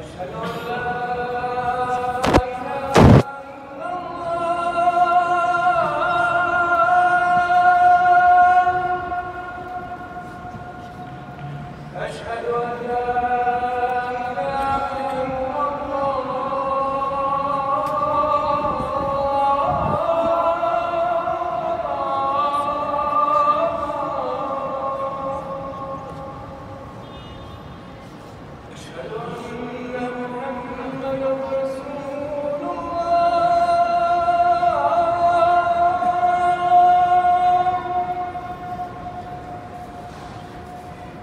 أشهد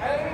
Hey.